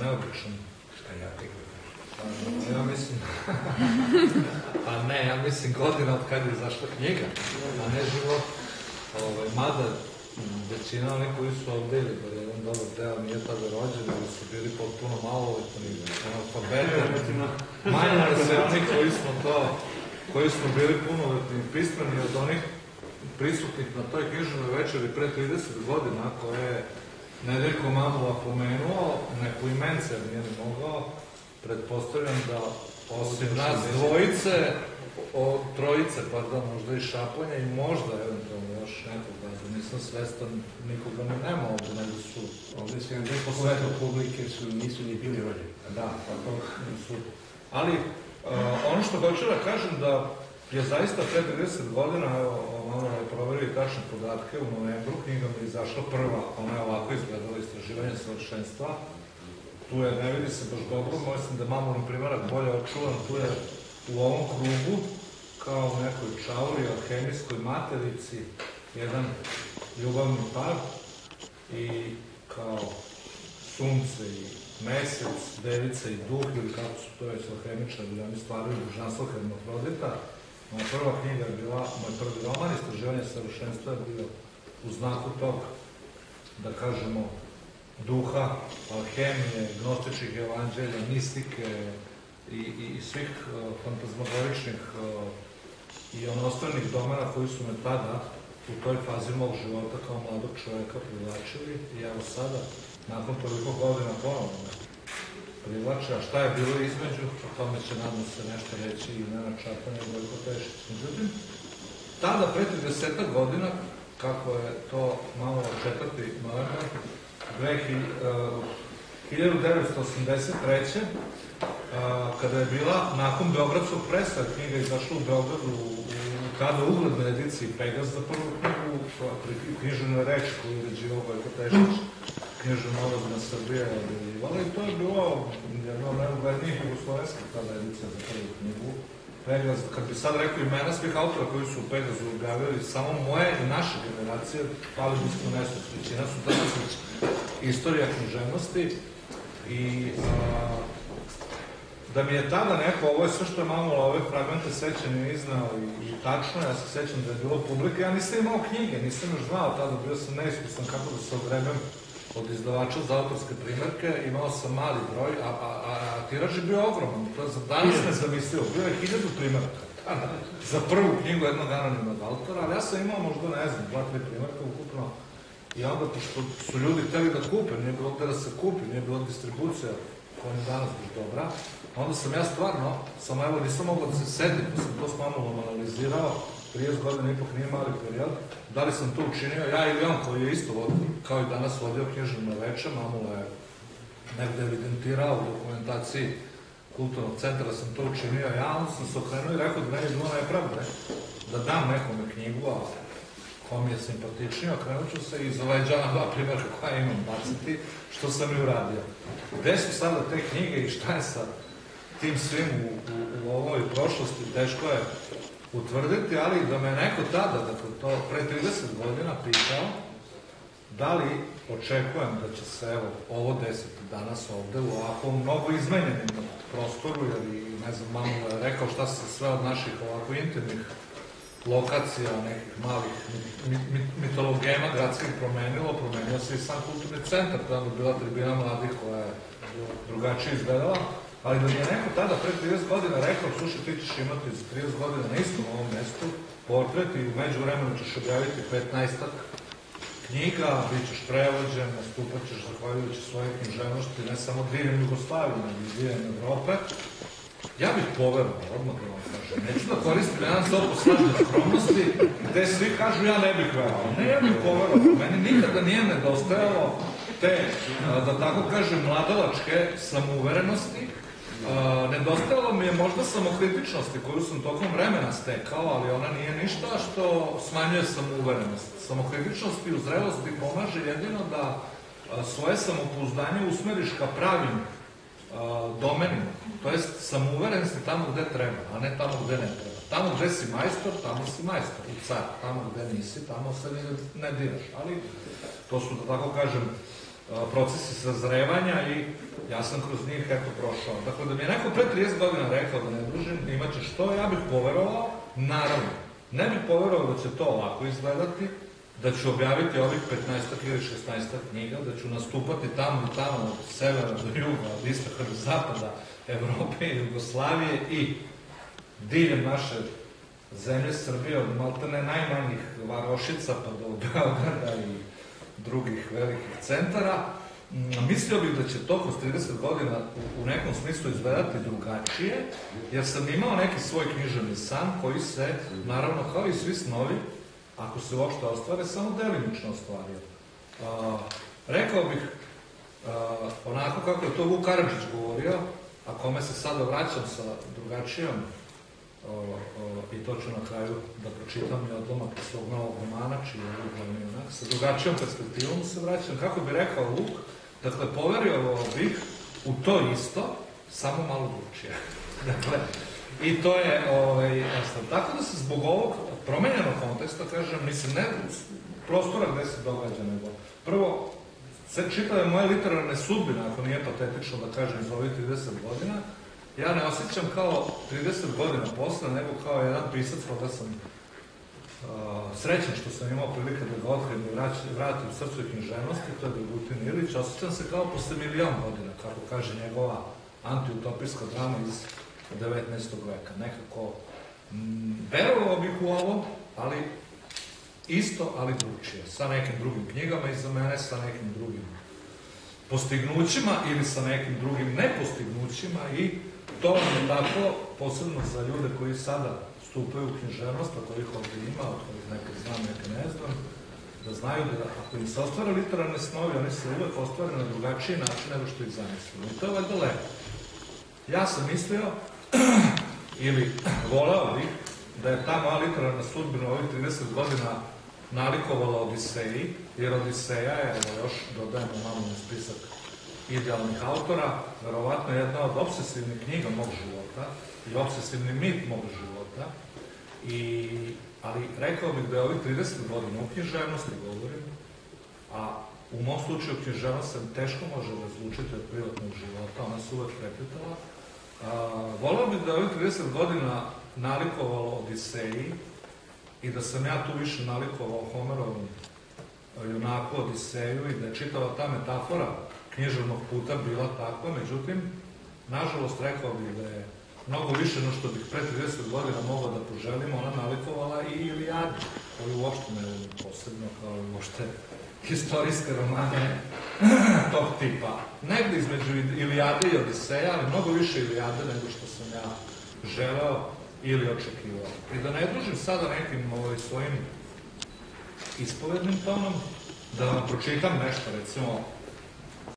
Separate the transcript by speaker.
Speaker 1: neobičan.
Speaker 2: Šta ja
Speaker 1: Pa, ja mislim, pa ne, ja mislim godina od kada je izašla knjiga, a ne život. Ovaj, mada većina onih koji su ovde ili bar jedan dobar deo nije tada rođen, ili su bili potpuno maloletni, analfabeti, manje se oni koji smo to, koji smo bili punoletni i pismeni od onih prisutnih na toj knjižnoj večeri pre 30 godina, koje je Nedeljko Mamula pomenuo, neku imence nije ni mogao, pretpostavljam da osim nas dvojice, o, trojice, pardon, možda i šapanja i možda eventualno još nekoga, da nisam svestan, nikoga mi nema ovde, nego su
Speaker 2: Ovde 70% publike su, nisu ni bili rođeni.
Speaker 1: Da, pa to su. Ali, uh, ono što hoću da kažem da je zaista pre 30 godina, evo, malo je proverio i tačne podatke, u novembru knjiga mi je izašla prva, ona je ovako izgledala istraživanje savršenstva. Tu je, ne vidi se baš dobro, mislim da mamulin primarak bolje očuvan, tu je u ovom krugu, kao u nekoj čauri, alhemijskoj materici, jedan ljubavni par i kao sunce i mesec, devica i duh, ili kako su to već alhemičari, da oni stvaraju božanstvo hermafrodita. Moja prva knjiga je bila, moj prvi roman, istraživanje savršenstva je bio u znaku tog, da kažemo, duha, alhemije, gnostičnih evanđelja, mistike i, i, i svih uh, fantazmagoričnih uh, i onostranih domena koji su me tada u toj fazi mog života kao mladog čoveka privlačili. I evo sada, nakon toliko godina ponovno me privlače, a šta je bilo između, o tome će nadam se nešto reći i Nena Čapanja i Bojko Pešić. Međutim, tada, pre 30 godina, kako je to malo četvrti novembar, 1983. kada je bila, nakon Beogradskog presa, knjiga izašla u Beogradu u, u tada uglednoj ediciji Pegas za prvu knjigu, knjižena reč koju je ređivao Bojko Tešić, knjižna novozna Srbija je objavljivala i to je bilo jedna od najuglednijih jugoslovenskih tada edicija za prvu knjigu. Pegas, kad bi sad rekao imena svih autora koji su u Pegazu objavili, samo moje i naše generacije, pali bismo nesvest, većina su danas već istorija književnosti i a, da mi je tada neko, ovo je sve što je malo ove fragmente sećanja iznao i, i tačno, ja se sećam da je bilo publika, ja nisam imao knjige, nisam još znao tada, bio sam neiskusan kako da se odremem od izdavača za autorske primerke, imao sam mali broj, a, a, a, a tiraž je bio ogroman, to je za danas ne zamislio, bio je hiljadu primerka. za prvu knjigu jednog anonimnog autora, ali ja sam imao možda, ne znam, dva, tri primerka ukupno. I onda, pošto su ljudi hteli da kupe, nije bilo gde da se kupi, nije bilo distribucija koja je danas baš dobra, onda sam ja stvarno, sam evo nisam mogao da se sedim, da sam to s mamulom analizirao, 30 godina ipak nije mali period, da li sam to učinio, ja ili on koji je isto vodio, kao i danas vodio književno veče, mamula je negde evidentirao u dokumentaciji kulturnog centra, da sam to učinio ja, onda sam se okrenuo i rekao da meni je bilo nepravde, da dam nekome knjigu, a ko mi je simpatičnije, okrenut ću se i za leđana dva primjera koja imam baciti, što sam i uradio. Gde su sada te knjige i šta je sa tim svim u, u, u ovoj prošlosti, teško je utvrditi, ali da me neko tada, dakle to pre 30 godina pitao, da li očekujem da će se evo, ovo desiti danas ovde u ovako mnogo izmenjenim prostoru, jer i ne znam, mamo je rekao šta se sve od naših ovako intimnih lokacija, nekih malih mitologema gradskih promenilo, promenio se i sam kulturni centar, tamo je bila tribina mladih koja je drugačije izgledala, ali da mi je neko tada pre 30 godina rekao, slušaj, ti ćeš imati za 30 godina na istom ovom mestu portret i umeđu vremenu ćeš objaviti 15-ak knjiga, bit ćeš prevođen, nastupat ćeš zahvaljujući svoje književnosti, ne samo diljem Jugoslavije, nego i diljem Evrope. Ja bih poverovao, odmah da vam kažem. Neću da koristim jedan stopu slažne skromnosti, gde svi kažu ja ne bih verovao. Ne, ja bih poverovao. Meni nikada nije nedostajalo te, da tako kažem, mladalačke samouverenosti, Uh, nedostajalo mi je možda samokritičnosti koju sam tokom vremena stekao, ali ona nije ništa što smanjuje samouverenost. Samokritičnost i uzrelost ti pomaže jedino da svoje samopouzdanje usmeriš ka pravim domenima. To jest, samouveren si tamo gde treba, a ne tamo gde ne treba. Tamo gde si majstor, tamo si majstor. I car, tamo gde nisi, tamo se ne, ne diraš. Ali to su, da tako kažem, procesi sazrevanja i ja sam kroz njih eto prošao. Dakle, da mi je neko pre 30 godina rekao da ne dužim, da imat će što, ja bih poverovao, naravno. Ne bih poverovao da će to ovako izgledati, da ću objaviti ovih 15 ili 16 knjiga, da ću nastupati tamo i tamo od severa do juga, od istoka do zapada, Evrope i Jugoslavije i diljem naše zemlje Srbije, od maltene najmanjih varošica pa do Beograda i drugih velikih centara, mm, mislio bih da će to kroz 30 godina u, nekom smislu izgledati drugačije, jer sam imao neki svoj književni san koji se, naravno, kao i svi snovi, ako se uopšte ostvare, samo delimično ostvario. Rekao bih, onako kako je to Vuk Karadžić govorio, a kome se sada vraćam sa drugačijom o, i to ću na kraju da pročitam i odlomak iz svog novog romana, čiji je Vuk glavni junak, sa drugačijom perspektivom se vraćam, kako bi rekao Vuk, dakle, poverio bih u to isto, samo malo drugčije. dakle, i to je, ovaj, tako da se zbog ovog promenjenog konteksta, kažem, mislim, ne prostora gde se događa, nego prvo, sve čitave moje literarne sudbine, ako nije patetično da kažem iz ovih 30 godina, ja ne osjećam kao 30 godina posle, nego kao jedan pisac koga sam uh, srećan što sam imao prilike da ga otkrim i vratim u srcu i književnosti, to je Dragutin Ilić, osjećam se kao posle milion godina, kako kaže njegova antiutopijska drama iz 19. veka. Nekako verovao bih u ovo, ali isto, ali drugčije. Sa nekim drugim knjigama iza mene, sa nekim drugim postignućima ili sa nekim drugim nepostignućima i to je tako, posebno za ljude koji sada stupaju u književnost, a kojih ovde ima, od kojih neke znam, neke ne znam, da znaju da ako im se ostvare literarne snovi, oni se uvek ostvare na drugačiji način nego što ih zamislili. I to je valjda lepo. Ja sam mislio, ili volao bih, da je ta moja literarna sudbina ovih 30 godina nalikovala Odiseji, jer Odiseja je, evo još dodajemo idealnih autora, verovatno jedna od obsesivnih knjiga mog života i obsesivni mit mog života. I, ali rekao bih da je ovih 30 godina u književnosti govorim, a u mom slučaju književnost se teško može razlučiti od privatnog života, ona se uvek prepletala. Volao bih da ovih 30 godina nalikovalo Odiseji i da sam ja tu više nalikovao Homerovom junaku Odiseju i da je čitava ta metafora književnog puta bila takva, međutim, nažalost rekao bih da je mnogo više no što bih pre 30 godina mogao da poželim, ona nalikovala i Ilijadu, koju uopšte ne posebno, kao i uopšte historijske romane tog tipa. Negde između Ilijade i Odiseja, ali mnogo više Ilijade nego što sam ja želeo ili očekivao. I da ne družim sada nekim ovaj, svojim ispovednim tonom, da vam pročitam nešto, recimo,